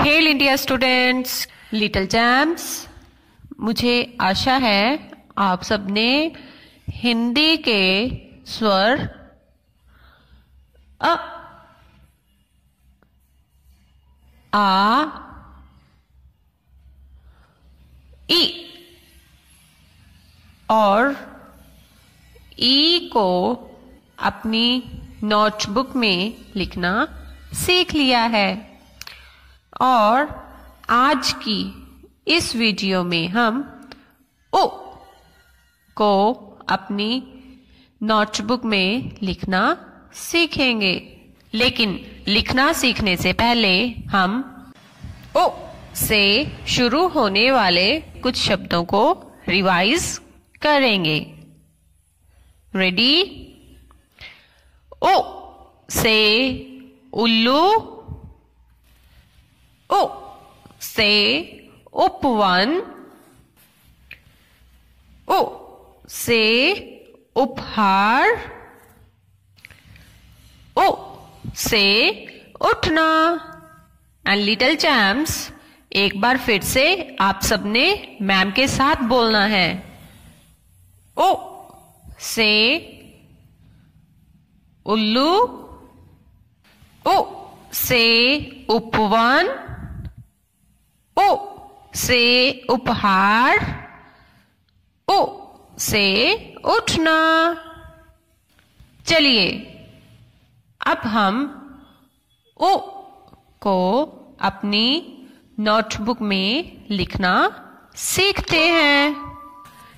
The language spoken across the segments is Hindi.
Hail India students little gems मुझे आशा है आप सबने हिंदी के स्वर, अ, आ, ई, और ई को अपनी नोटबुक में लिखना सीख लिया है। और आज की इस वीडियो में हम ओ को अपनी नोटबुक में लिखना सीखेंगे। लेकिन लिखना सीखने से पहले हम ओ से शुरू होने वाले कुछ शब्दों को रिवाइज करेंगे। रेडी ओ से उल्लू ओ, से, उपवन, ओ, से, उपहार, ओ, से, उठना। एंड लिटिल चैम्स एक बार फिर से आप सबने मैम के साथ बोलना है। ओ, से, उल्लू, ओ, से, उपवन ओ से उपहार ओ से उठना। चलिए, अब हम ओ को अपनी नोटबुक में लिखना सीखते हैं।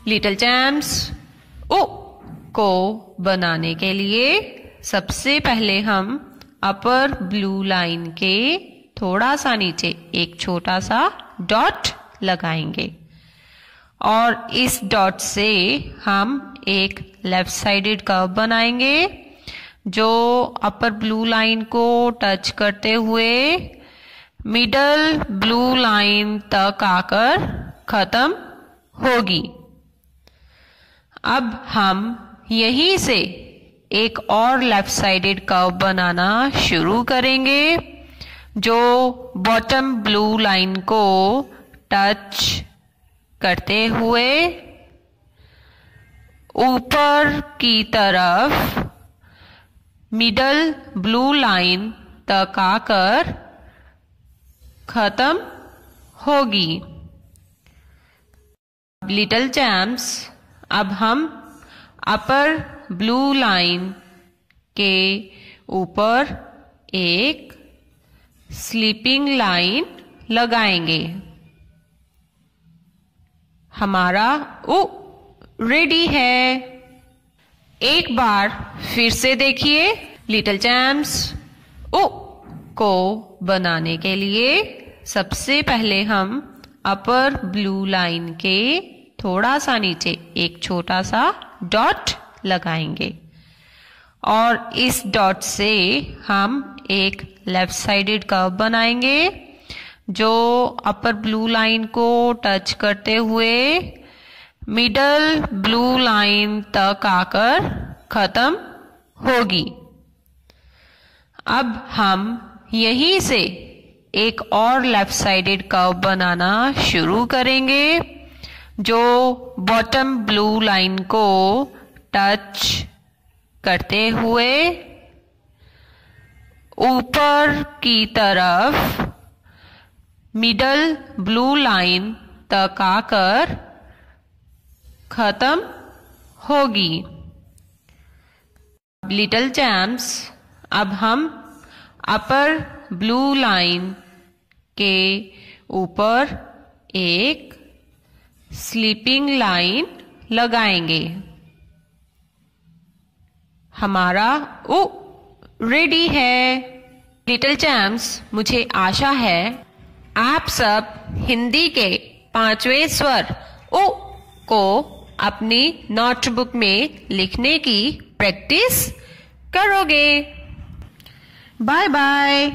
लिटिल जैम्स ओ को बनाने के लिए सबसे पहले हम अपर ब्लू लाइन के थोड़ा सा नीचे एक छोटा सा डॉट लगाएँगे। और इस डॉट से हम एक लेफ़्ट साइडेड कर्व बनाएँगे, जो अपर ब्लू लाइन को टच करते हुए मिडल ब्लू लाइन तक आकर खत्म होगी। अब हम यहीं से एक और लेफ़्ट साइडेड कर्व बनाना शुरू करेंगे। जो बॉटम ब्लू लाइन को टच करते हुए ऊपर की तरफ़ मिडल ब्लू लाइन तक आकर खत्म होगी। लिटिल चैम्प्स अब हम अपर ब्लू लाइन के ऊपर एक स्लीपिंग लाइन लगाएँगे। हमारा, ओ रेडी है। एक बार फिर से देखिए लिटिल चैम्स ओ, को बनाने के लिए सबसे पहले हम अपर ब्लू लाइन के थोड़ा सा नीचे एक छोटा सा डॉट लगाएँगे। और इस डॉट से हम एक लेफ़्ट साइडेड कर्व बनाएँगे, जो अपर ब्लू लाइन को टच करते हुए मिडल ब्लू लाइन तक आकर खत्म होगी। अब हम यहीं से एक और लेफ़्ट साइडेड कर्व बनाना शुरू करेंगे, जो बॉटम ब्लू लाइन को टच करते हुए ऊपर की तरफ़ मिडल ब्लू लाइन तक आकर खत्म होगी। लिटिल चैम्प्स अब हम अपर ब्लू लाइन के ऊपर एक स्लीपिंग लाइन लगाएँगे। हमारा ओ रेडी है लिटिल चैम्स मुझे आशा है। आप सब हिंदी के पाँचवें स्वर ओ को अपनी नोटबुक में लिखने की प्रैक्टिस करोगे। Bye bye